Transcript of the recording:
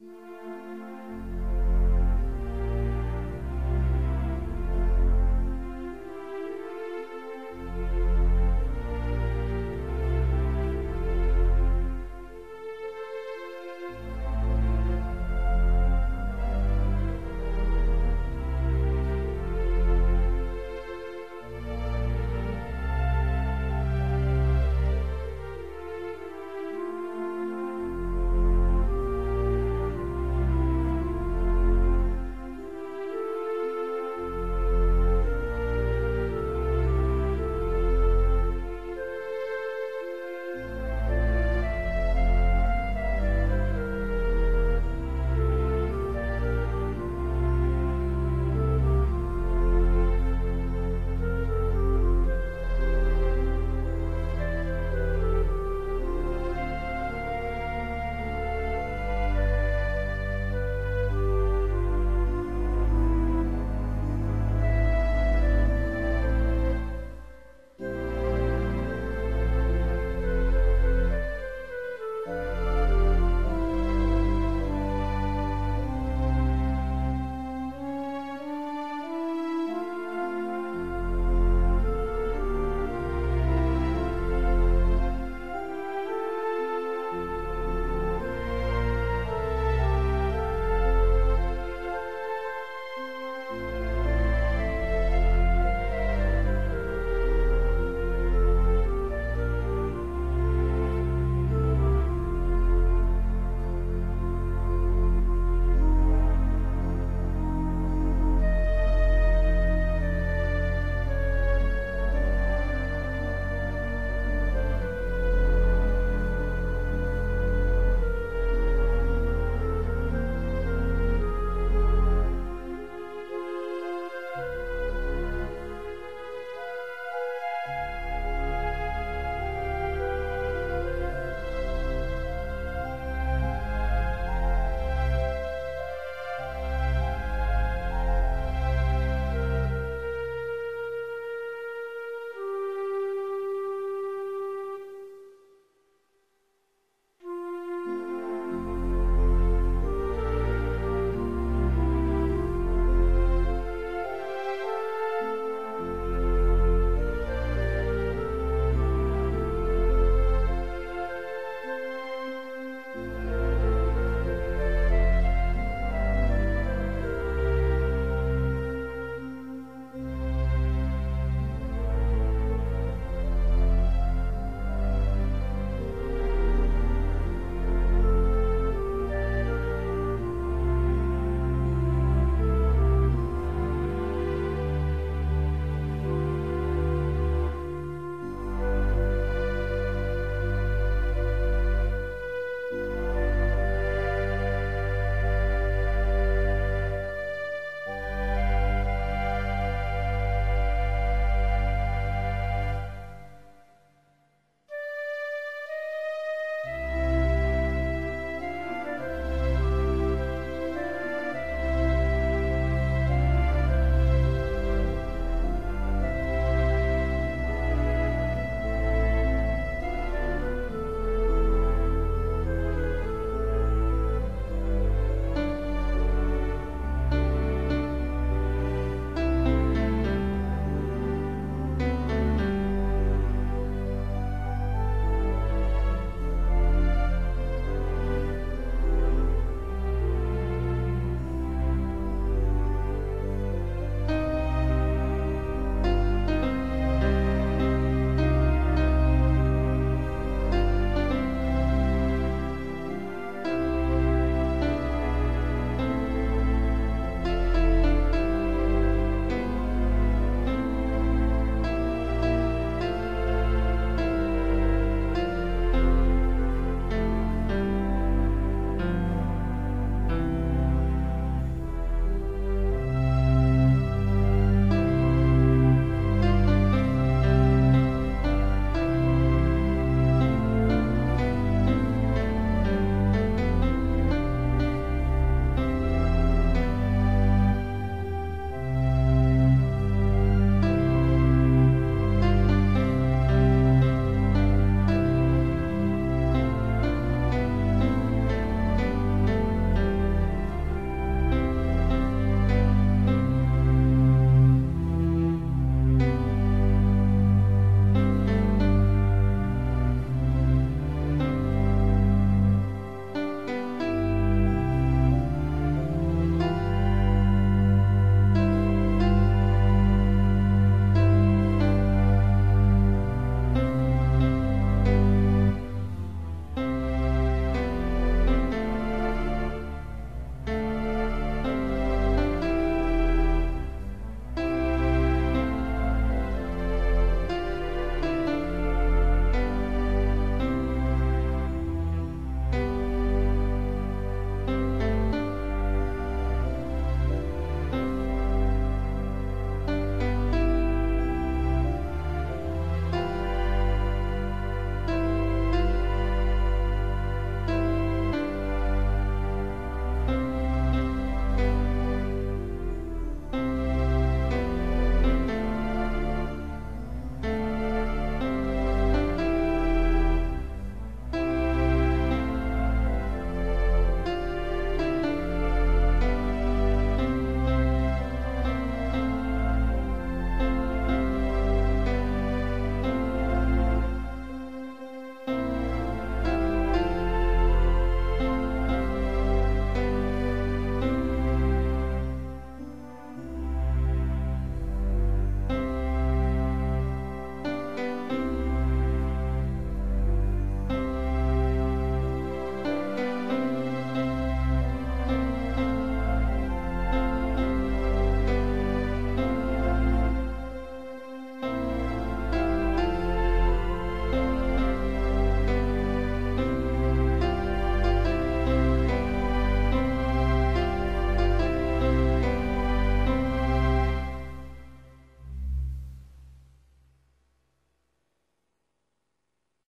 うん。